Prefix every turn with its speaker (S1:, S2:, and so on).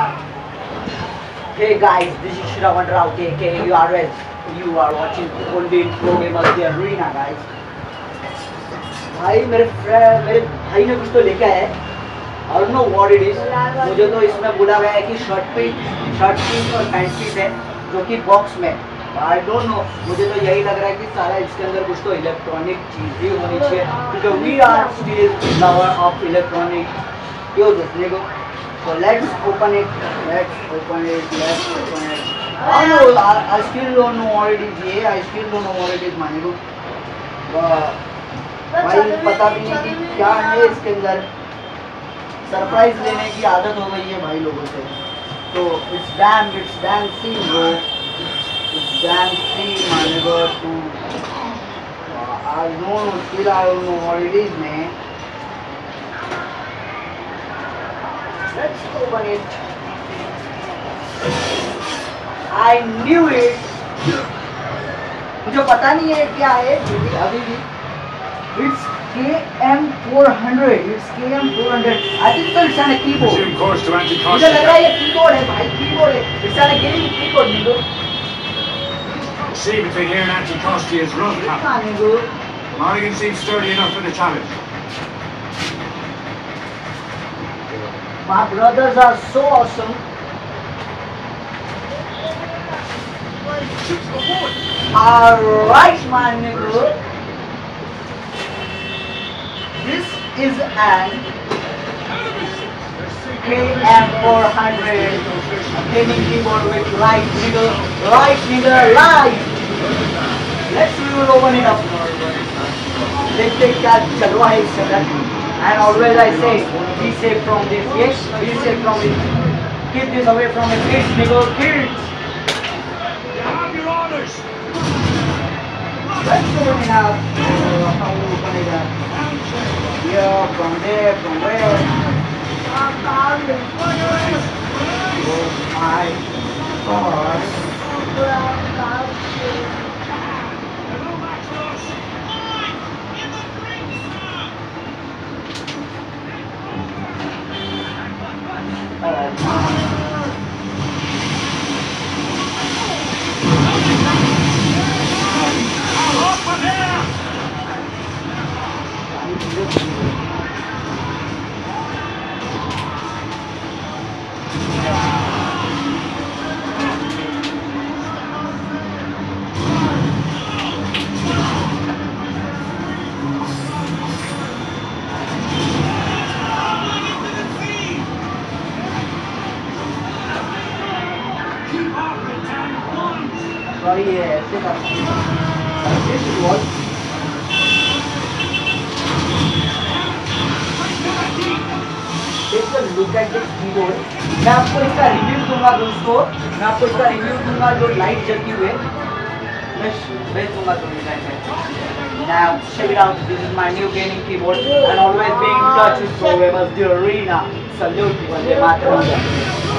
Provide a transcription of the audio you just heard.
S1: Hey guys, this is Shravan Rao aka URS. You are watching Golden Pro Gamers the Arena guys. भाई मेरे friend मेरे भाई ने कुछ तो आया है। और नो व्हाट इट इज़ मुझे तो इसमें बोला गया है कि शर्ट पीस शर्ट पीस और पैंट पीस है जो कि बॉक्स में। आई डोंट नो मुझे तो यही लग रहा है कि सारा इसके अंदर कुछ तो इलेक्ट्रॉनिक चीज़ भी होनी चाहिए क्योंकि we are still lover of electronic क्यों देखने को? So let's open it. Let's open it. Let's open it. I know. I, I still don't know what it is. Yeah, I still don't know what it is, माने को. भाई पता भी नहीं कि क्या है इसके अंदर सरप्राइज़ लेने की आदत हो गई है भाई लोगों से तो it's damn it's damn see bro it's damn see माने को to I don't know still I don't know what it is man Let's open it. I knew it. मुझे पता नहीं है क्या है लेकिन अभी भी It's KM400. It's KM400. I think so. It's on a keyboard.
S2: Resume course to
S1: मुझे
S2: anti-costa.
S1: लग रहा है ये कीबोर्ड है भाई कीबोर्ड है It's on a gaming keyboard नीगो
S2: Sea between here and Anticosti is.
S1: हाँ नीगो
S2: Monaghan seems sturdy enough for the challenge.
S1: My brothers are so awesome. Alright, my nigga. This is an KM400 gaming keyboard with light nigga, light nigga, light. Let's we will open it up. देखते क्या चल रहा है इसके अंदर and always I say be safe from this yes be safe from it keep this away from the kids nigga kids.
S2: You have your orders.
S1: let's open it up uh, how we open it up here from there from where. Oh my god look at this keyboard. मैं आपको इसका review दूँगा दोस्तों मैं आपको इसका review दूँगा जो लाइट जलती हुए मैं भेज दूँगा तुम्हें check it out. This is my new gaming keyboard and always be in touch with Pro Gamers the Arena. Salute, Vande Mataram.